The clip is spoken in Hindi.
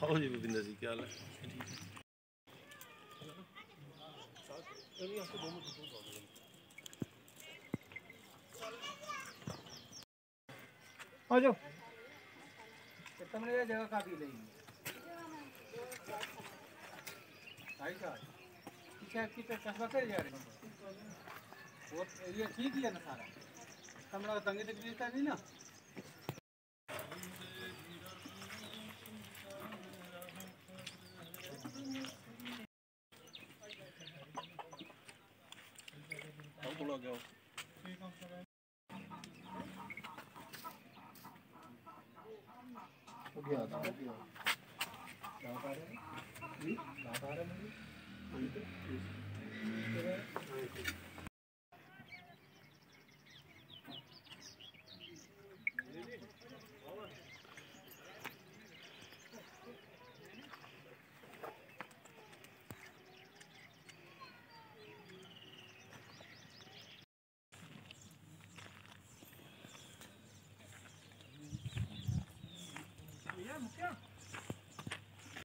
हाउ जी भूपिंदर जी क्या हाल है आ जाओ तुमने ये जगह काफ़ी ले वो ये ठीक ही है ना सारा तुम लोग दंगे तकलीफ़ नहीं ना pull out go. हो गया हो गया। आ रहा? है आ रहा? है